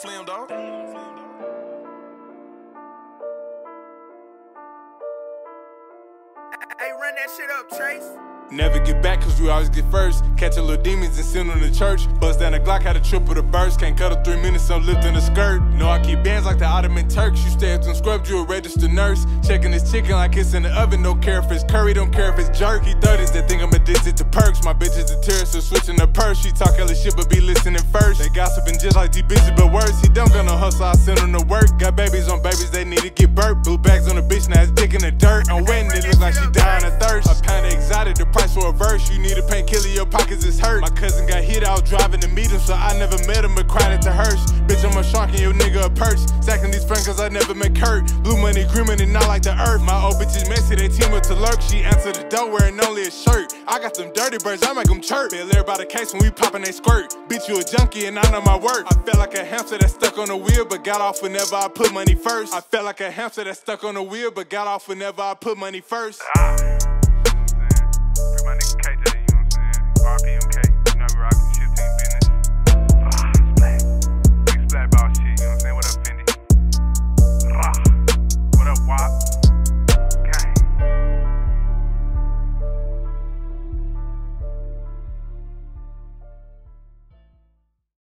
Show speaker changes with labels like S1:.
S1: flim, dog.
S2: Hey, run that shit up, Chase.
S3: Never get back cause we always get first. Catching little demons and send them to church. Bust down the Glock, had a triple the burst. Can't cut a three minutes, I'm lifting the skirt. Know I keep bands like the Ottoman Turks. You up and scrub, you a registered nurse. Checking this chicken like it's in the oven. Don't care if it's curry, don't care if it's jerky. 30s that think I'm addicted to perks. My bitch is a terrorist, so switching the purse. She talk hella shit, but be listening first. They gossiping just like these bitches, but worse. He don't got no hustle, I send him to work. Got babies on babies, they need to get burped. Blue bags on the bitch, now it's dick in the dirt. I'm wetting, it look like she dying of thirst. A pound of exotic, verse. You need a painkiller, your pockets is hurt. My cousin got hit out driving to meet him, so I never met him, but cried at the hearse. Bitch, I'm a shark and your nigga a perch. Sacking these friends cause I never make hurt. Blue money, green money, not like the earth. My old bitch is messy, they team up to lurk. She answered the door wearing only a shirt. I got them dirty birds, I make them chirp. By the case when we poppin' they squirt. Bitch, you a junkie and I know my worth. I felt like a hamster that stuck on the wheel, but got off whenever I put money first. I felt like a hamster that stuck on the wheel, but got off whenever I put money first.